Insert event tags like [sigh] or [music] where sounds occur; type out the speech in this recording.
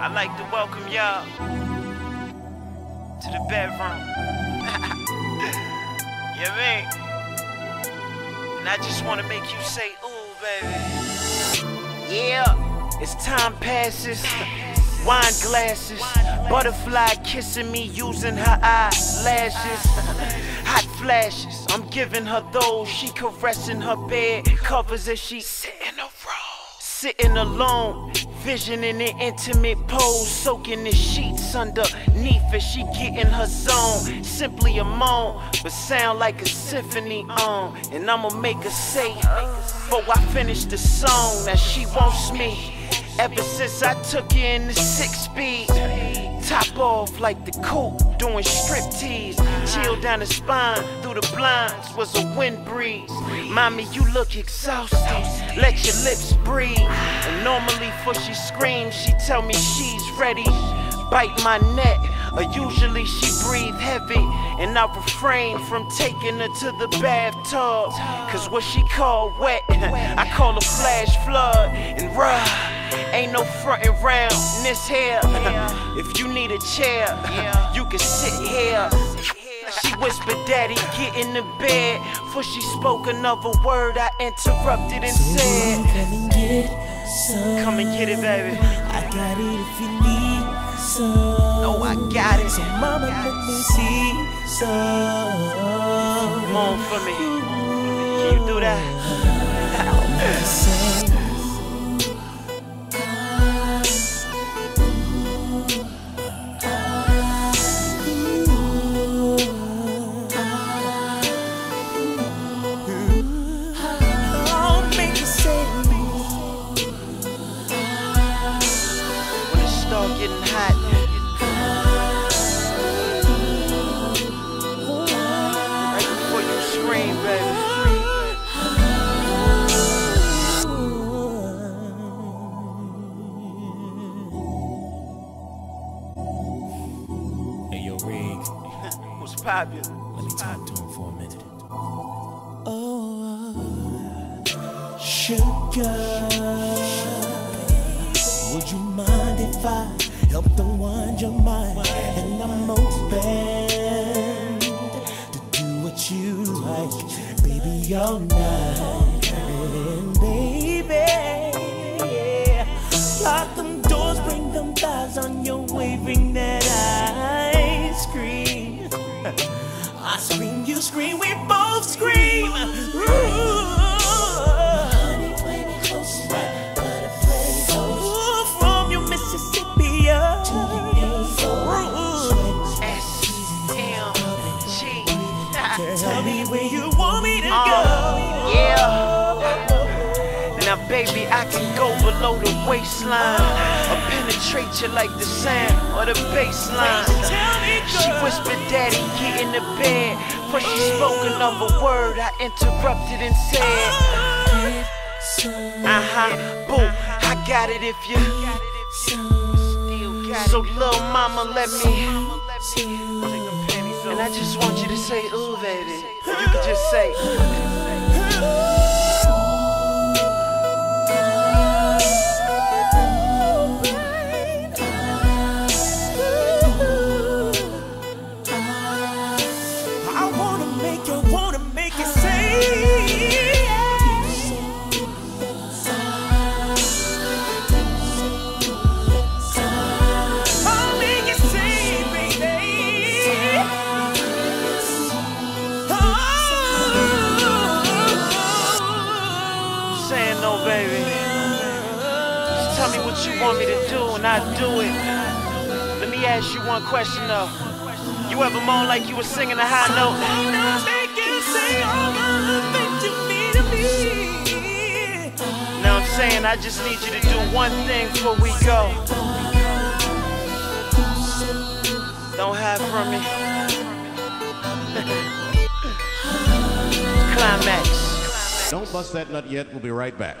I'd like to welcome y'all to the bedroom. [laughs] you mean? And I just want to make you say, ooh, baby. Yeah, as time passes, wine glasses, butterfly kissing me using her eyelashes. Hot flashes, I'm giving her those. She caressing her bed covers as she sitting a row. Sitting alone, visioning an intimate pose, soaking the sheets underneath as she get in her zone. Simply a moan, but sound like a symphony on. And I'ma make her say, before I finish the song, that she wants me. Ever since I took in the six speed, top off like the coupe, doing striptease. Chill down the spine, through the blinds was a wind breeze. Mommy, you look exhausted, let your lips breathe. And normally, before she screams, she tell me she's ready. Bite my neck, or usually she breathe heavy. And I refrain from taking her to the bathtub. Cause what she call wet, [laughs] I call a flash flood. And rah. No frontin' round in this here. if you need a chair, yeah. you can sit here. She whispered, Daddy, get in the bed. For she spoke another word, I interrupted and So said, come and get some. Come and get it, baby. I got it if you need some. Oh, I got it. So mama, let me see some. Come on for me. Can you do that? [laughs] [laughs] What's popular? let me talk to him for a minute. Oh, uh, sugar, what you like, baby, all night, and baby. Lock them doors, bring them thighs on your waving that ice cream. [laughs] I scream, you scream, we both scream. Tell me where you want me to go. Uh, yeah. Now, baby, I can go below the waistline or penetrate you like the sound or the bass line. She whispered, Daddy, get in the bed. Before she spoke another word, I interrupted and said, Uh huh, boo, I got it if you. So, little mama, let me. And I just want you to say, ooh, baby. You could just say, want me to do and I do it. Let me ask you one question though. You ever moan like you were singing a high note? Now I'm saying I just need you to do one thing before we go. Don't hide from me. [laughs] Climax. Don't bust that nut yet. We'll be right back.